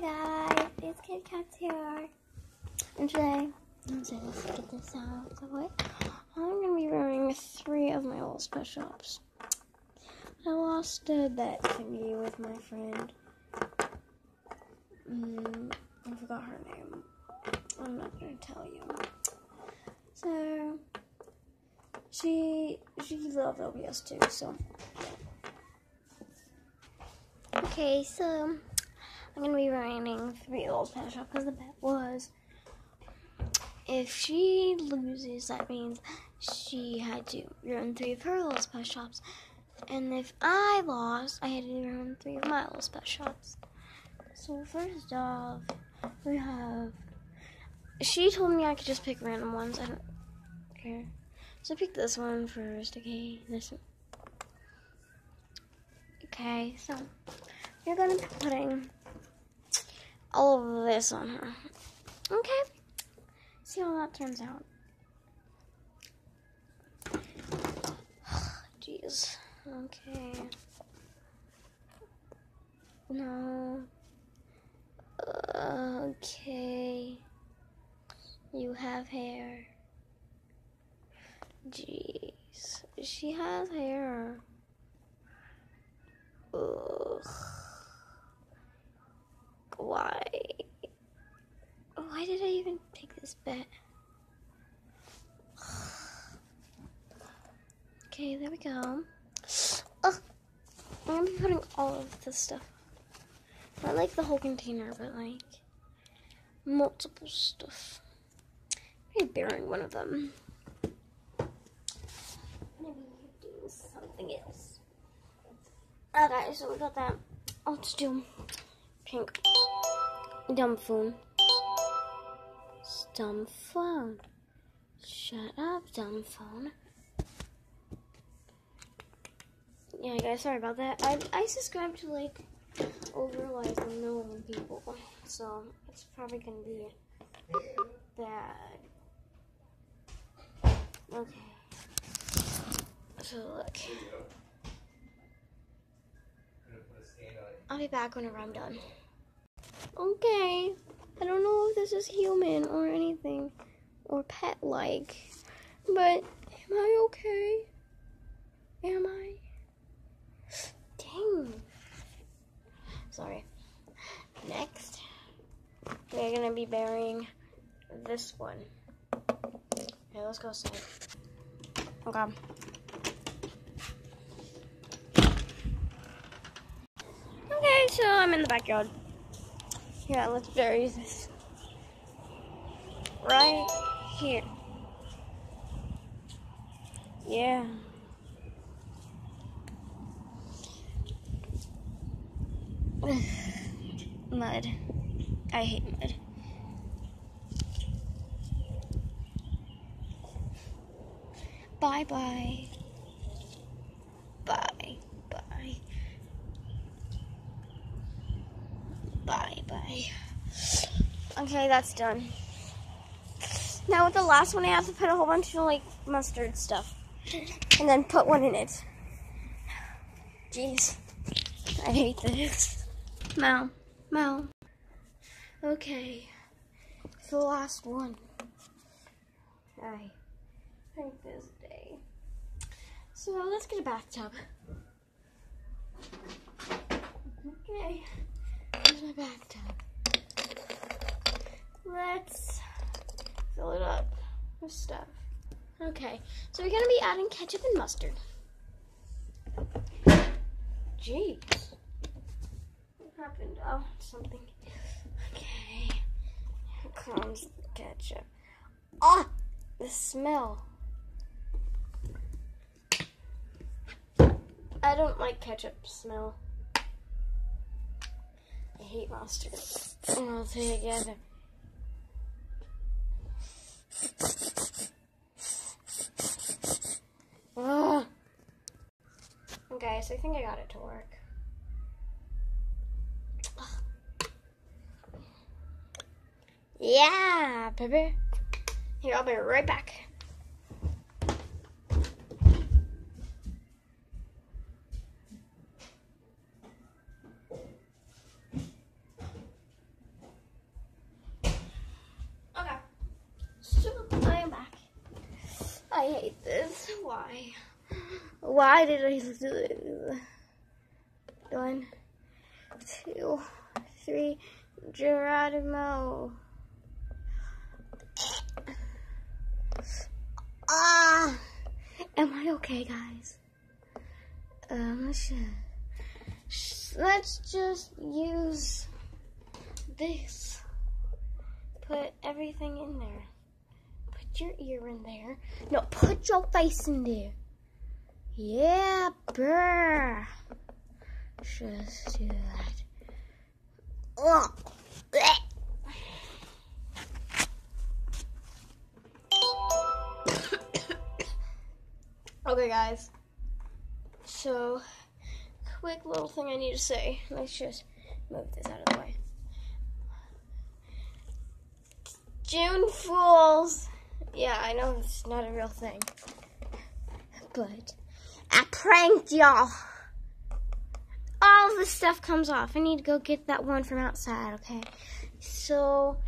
Guys, it's Kit Kat's here. And today, let's get this out of the way. I'm gonna be wearing three of my old special ups. I lost a bet thingy with my friend. Mm, I forgot her name. I'm not gonna tell you. So she she loved LPS too. So okay, so I'm gonna be writing three old special because the bet was if she loses, that means she had to ruin three of her Littlest Pet Shops. And if I lost, I had to ruin three of my Littlest Pet Shops. So first off, we have. She told me I could just pick random ones. I don't care. So I picked this one first. Okay, this one. Okay, so you're gonna be putting all of this on her. Okay. See how that turns out. Jeez. Okay. No. Okay. You have hair. Jeez. She has hair. Ugh. Why? Why did I even take this bet? Okay, there we go. Ugh. I'm gonna be putting all of this stuff. Not like the whole container, but like multiple stuff. Maybe burying one of them. Maybe do something else. Okay, so we got that. Let's do pink. Dumb phone. Dumb phone. Shut up, dumb phone. Yeah, guys, sorry about that. I I subscribe to like over like a million people, so it's probably gonna be bad. Okay. So look. I'll be back whenever I'm done. Okay. I don't know if this is human or anything or pet like, but am I okay? Am I? Dang. Sorry. Next, we're gonna be burying this one. Okay, let's go outside. Okay. Okay, so I'm in the backyard. Yeah, let's bury this. Right here. Yeah. mud. I hate mud. Bye bye bye. Bye bye. Okay, that's done. Now with the last one, I have to put a whole bunch of like mustard stuff, and then put one in it. Jeez, I hate this. Mel, Mel. Okay, it's the last one. I hate this day. So let's get a bathtub. Okay, here's my bathtub. Let's fill it up with stuff. Okay, so we're gonna be adding ketchup and mustard. Jeez. What happened? Oh, something. Okay. Here comes the ketchup. Ah! The smell. I don't like ketchup smell. I hate mustard. And I'll say I think I got it to work. Yeah, baby. Here, I'll be right back. Okay. So, I am back. I hate this. Why? Why did I do this? One, two, three. Geronimo. Ah, am I okay, guys? Um, let's just use this. Put everything in there. Put your ear in there. No, put your face in there. Yeah, brr. Just do that. Oh. okay, guys. So, quick little thing I need to say. Let's just move this out of the way. June Fools. Yeah, I know it's not a real thing. But I pranked y'all. All the stuff comes off. I need to go get that one from outside, okay? So